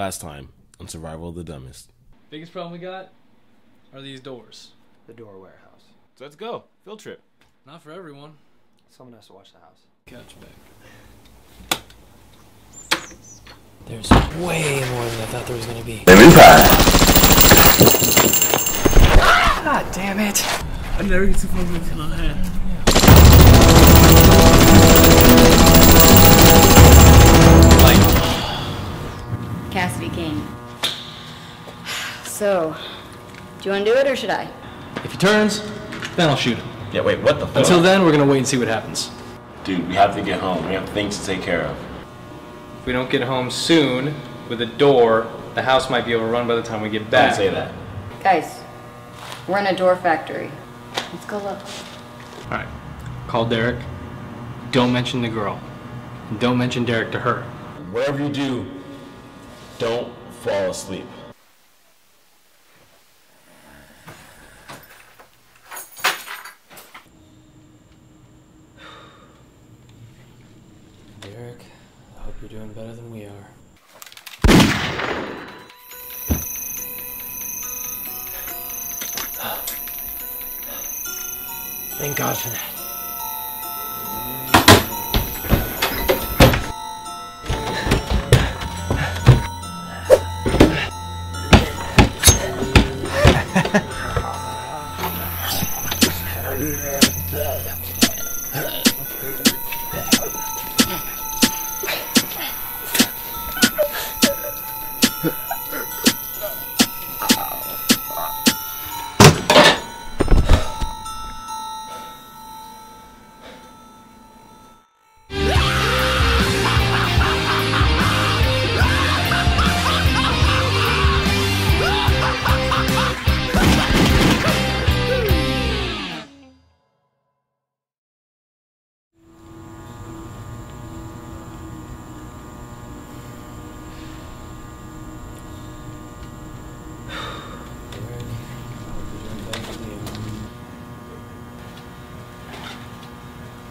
Last time on Survival of the Dumbest. Biggest problem we got are these doors. The door warehouse. So let's go. Field trip. Not for everyone. Someone has to watch the house. Couch back. There's way more than I thought there was gonna be. God ah, damn it! I never get to focus until I had. Cassidy Kane. So, do you want to do it or should I? If he turns, then I'll shoot him. Yeah, wait, what the fuck? Until then, we're gonna wait and see what happens. Dude, we have to get home. We have things to take care of. If we don't get home soon with a door, the house might be overrun by the time we get back. Don't say that. Guys, we're in a door factory. Let's go look. All right. Call Deric. Don't mention the girl. And don't mention Deric to her. Whatever you do, don't fall asleep. Deric, I hope you're doing better than we are. Thank God for that.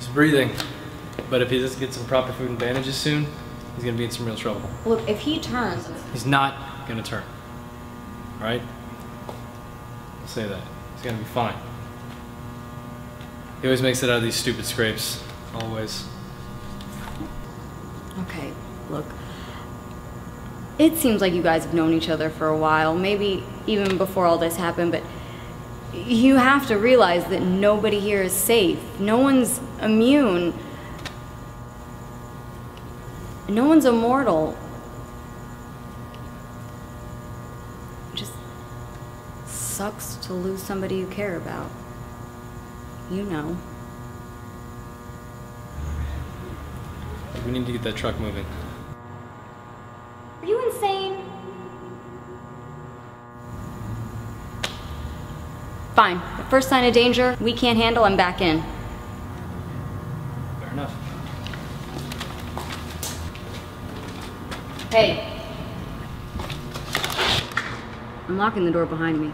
Breathing. But if he doesn't get some proper food and bandages soon, he's gonna be in some real trouble. Look, if he turns, He's not gonna turn. Right? I'll say that. He's gonna be fine. He always makes it out of these stupid scrapes. Always. okay, look. It seems like you guys have known each other for a while, maybe even before all this happened, but you have to realize that nobody here is safe. No one's immune. No one's immortal. It just sucks to lose somebody you care about. You know. We need to get that truck moving. Are you insane? Fine. The first sign of danger we can't handle, I'm back in. Fair enough. Hey. I'm locking the door behind me.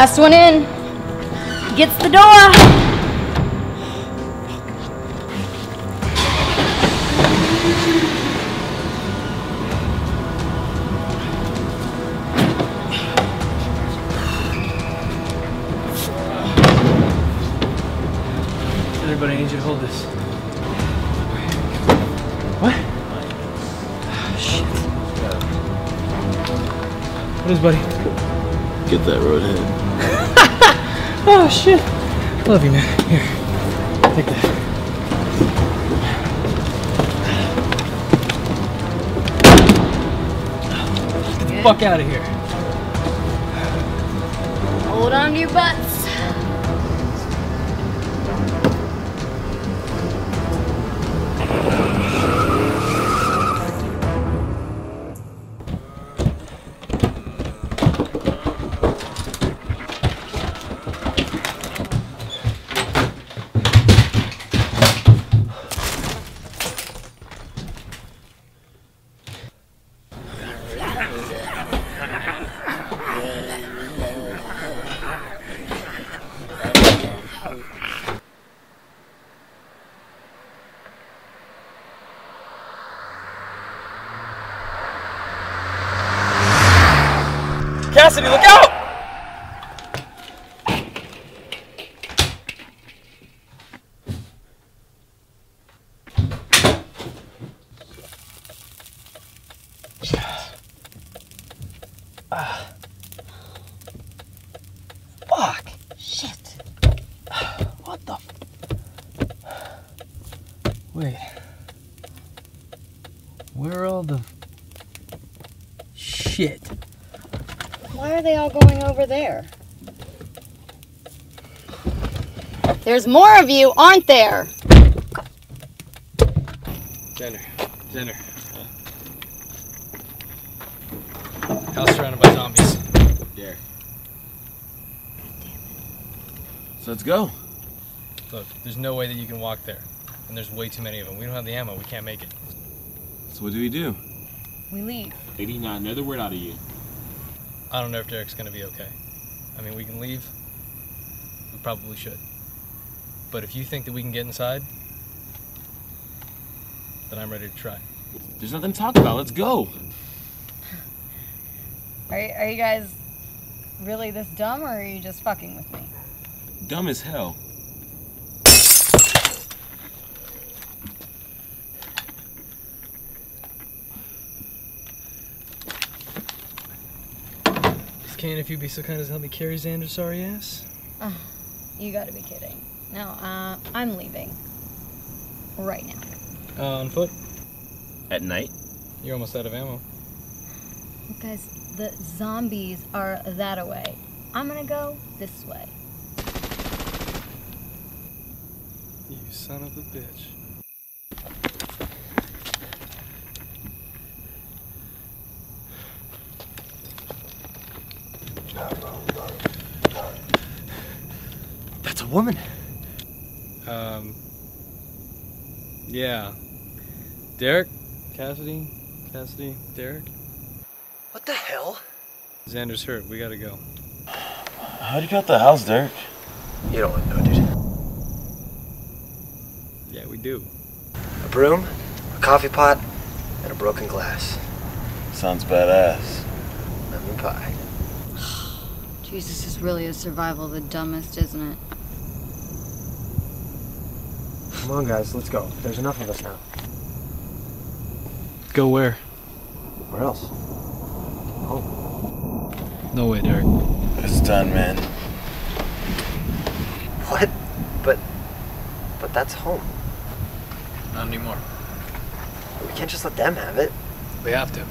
Last one in. Gets the door. Everybody, I need you to hold this. What? Shit. What is, buddy? Get that road roadhead. Oh shit! Love you, man. Here, take that. Get the fuck out of here. Hold on to your butts. Cassidy, look out! Fuck. Shit. What the f- Wait. Where are all the shit? Why are they all going over there? There's more of you, aren't there? Xander. Xander. House surrounded by zombies. Yeah. So let's go. Look, there's no way that you can walk there. And there's way too many of them. We don't have the ammo. We can't make it. So what do we do? We leave. Lady, not another word out of you. I don't know if Deric's gonna be okay. I mean, we can leave. We probably should. But if you think that we can get inside, then I'm ready to try. There's nothing to talk about. Let's go. Are, are you guys really this dumb, or are you just fucking with me? Dumb as hell. Shane, if you'd be so kind as to help me carry Xander's sorry ass? You gotta be kidding. No, uh, I'm leaving. Right now. Uh, on foot? At night? You're almost out of ammo. Guys, the zombies are that away. I'm gonna go this way. You son of a bitch. Woman. Um. Yeah. Deric? Cassidy? Cassidy? Deric? What the hell? Xander's hurt. We gotta go. How'd you get the house, Deric? You don't want to know, dude. Yeah, we do. A broom, a coffee pot, and a broken glass. Sounds badass. Lemon pie. Jesus is really a survival of the dumbest, isn't it? Come on, guys, let's go. There's enough of us now. Go where? Where else? Home. No way, Deric. It's done, man. What? But, but that's home. Not anymore. We can't just let them have it. We have to.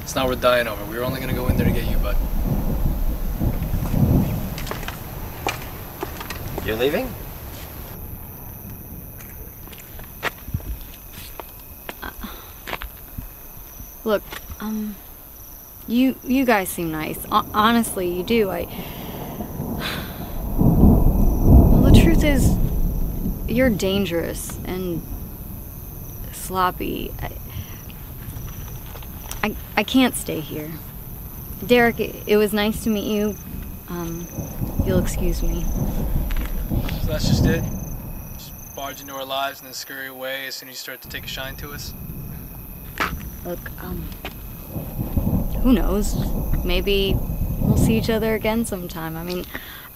It's not worth dying over. We were only gonna go in there to get you, but You're leaving? Look, um, you you guys seem nice. Ho- honestly, you do. I. Well, the truth is, you're dangerous and sloppy. I, I, I can't stay here. Deric, it, it was nice to meet you. Um, you'll excuse me. so that's just it. Just barge into our lives and then scurry away as soon as you start to take a shine to us. Look, um, who knows? Maybe we'll see each other again sometime. I mean,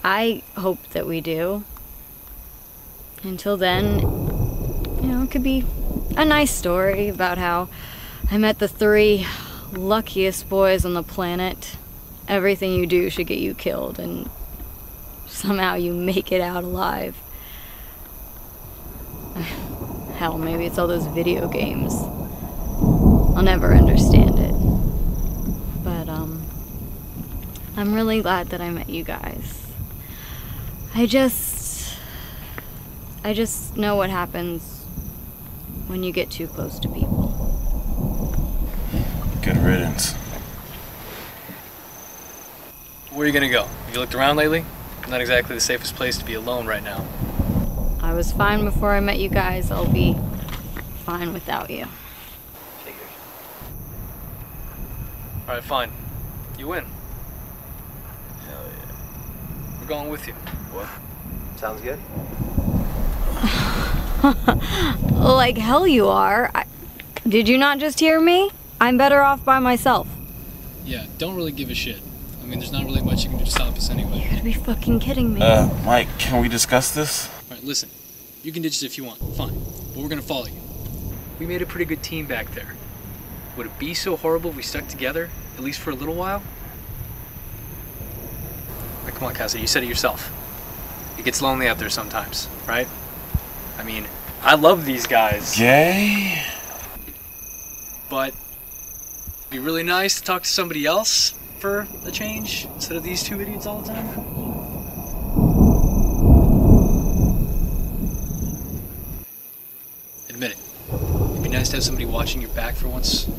I hope that we do. Until then, you know, it could be a nice story about how I met the three luckiest boys on the planet. Everything you do should get you killed, and somehow you make it out alive. Hell, maybe it's all those video games. I'll never understand it. But, um, I'm really glad that I met you guys. I just. I just know what happens when you get too close to people. Good riddance. Where are you gonna go? Have you looked around lately? Not exactly the safest place to be alone right now. I was fine before I met you guys. I'll be fine without you. Alright, fine. You win. Hell yeah. We're going with you. What? Sounds good. Like hell you are. I, did you not just hear me? I'm better off by myself. Yeah, don't really give a shit. I mean, there's not really much you can do to stop us anyway. You gotta be fucking kidding me. Uh, Mike, can we discuss this? Alright, listen. You can ditch us if you want. Fine. But we're gonna follow you. We made a pretty good team back there. Would it be so horrible if we stuck together, at least for a little while? Like, come on, Cassie, you said it yourself. It gets lonely out there sometimes, right? I mean, I love these guys, Gay? but it'd be really nice to talk to somebody else for a change instead of these two idiots all the time. Admit it. It'd be nice to have somebody watching your back for once.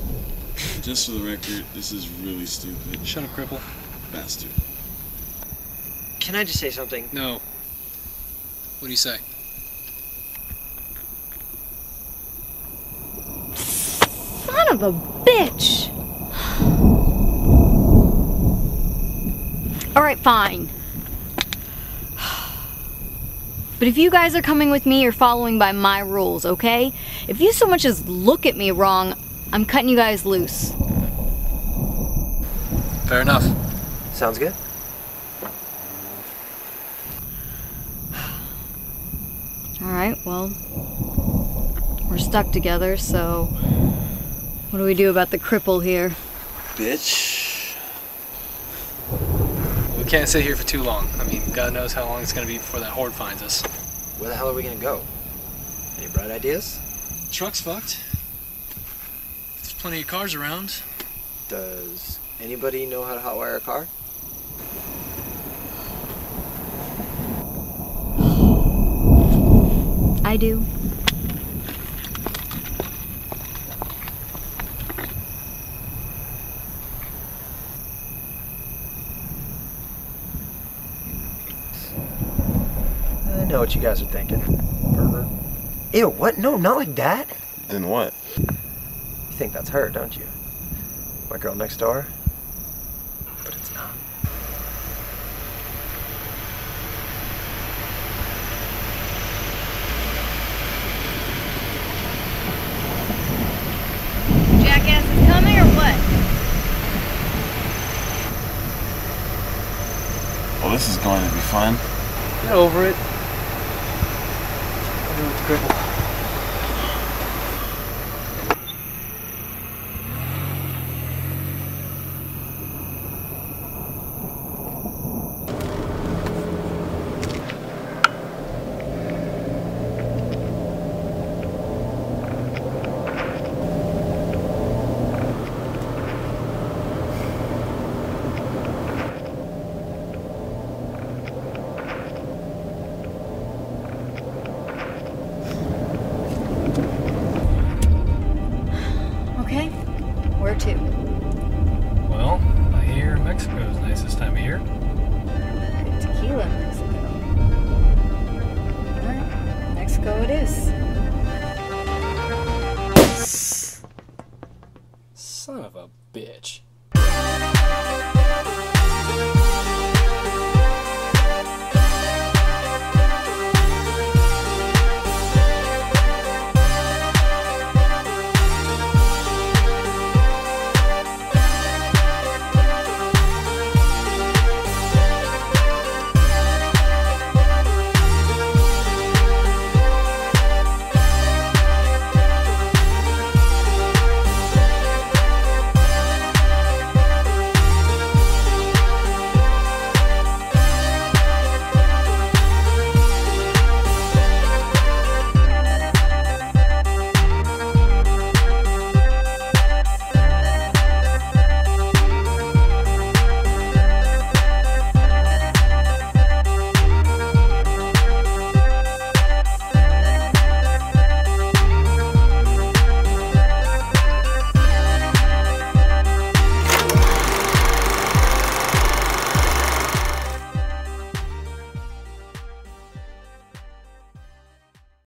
Just for the record, this is really stupid. Shut up, cripple. Bastard. Can I just say something? No. What do you say? Son of a bitch! Alright, fine. But if you guys are coming with me, you're following by my rules, okay? If you so much as look at me wrong, I'm cutting you guys loose. Fair enough. Sounds good. Alright, well, we're stuck together, so what do we do about the cripple here? Bitch. Can't sit here for too long. I mean, God knows how long it's gonna be before that horde finds us. Where the hell are we gonna go? Any bright ideas? Truck's fucked. There's plenty of cars around. Does anybody know how to hotwire a car? I do. What you guys are thinking. Pervert. Ew, what? No, not like that. Then what? You think that's her, don't you? My girl next door? But it's not. Jackass is coming or what? Well, this is going to be fun. Get over it. Son of a bitch.